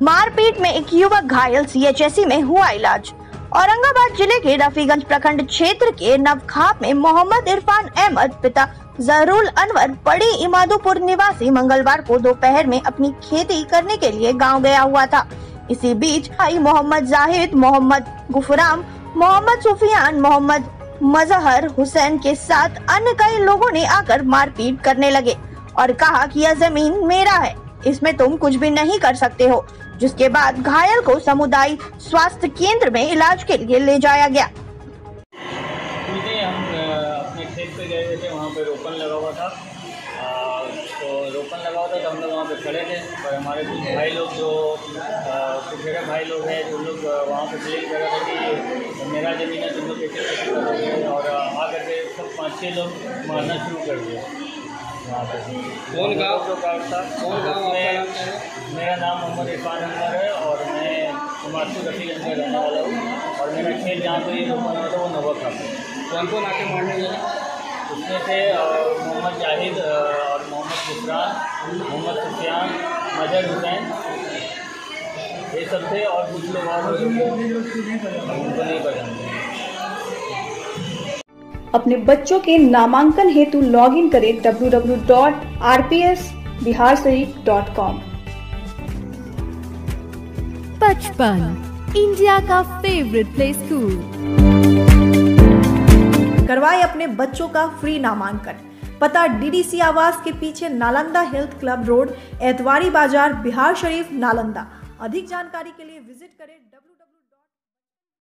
मारपीट में एक युवक घायल सीएचएससी में हुआ इलाज। औरंगाबाद ज़िले के रफीगंज प्रखंड क्षेत्र के नवखाप में मोहम्मद इरफान अहमद, पिता जहरूल अनवर बड़ी इमादोपुर निवासी मंगलवार को दोपहर में अपनी खेती करने के लिए गाँव गया हुआ था। इसी बीच भाई मोहम्मद जाहिद, मोहम्मद गुफराम मोहम्मद सुफियान, मोहम्मद मजहर हुसैन के साथ अन्य कई लोगों ने आकर मारपीट करने लगे और कहा कि यह ज़मीन मेरा है, इसमें तुम कुछ भी नहीं कर सकते हो। जिसके बाद घायल को समुदाय स्वास्थ्य केंद्र में इलाज के लिए ले जाया गया। हम अपने खेत पे गए थे वहाँ पे रोपन लगा हुआ था। तो रोपन लगा हुआ था तो हम लोग वहाँ पे खड़े थे और हमारे कुछ भाई लोग जो कुछ भाई लोग हैं जो लोग वहाँ पे कर रहे थे कि मेरा ज़मीन है तुम लोग कैसे कैसे करोगे और आकर के सब पाँच छः लोग मारना शुरू कर दिए। वहाँ पे कौन गाँव? जो गाँव? था कौन गाँव? मेरा नाम मोहम्मद इरफान अनवर है और मैं कुमारपुर रफीगंज का रहने वाला हूँ और मेरा खेत जहाँ पे ये रोपन हुआ था वो नवक था। कौन कौन आके मारने लगे उसमें से मोहम्मद जाहिद और मोहम्मद गुफरान मोहम्मद सुफियान मजहर हुसैन ये सब थे और कुछ लोग और उनको नहीं पहचानते अपने बच्चों के नामांकन हेतु लॉगिन करें www.rpsbiharshariff.com बचपन इंडिया का फेवरेट प्ले स्कूल करवाए अपने बच्चों का फ्री नामांकन। पता डीडीसी आवास के पीछे Nalanda health club road Etwari Bazar Bihar Sharif Nalanda. अधिक जानकारी के लिए विज़िट करें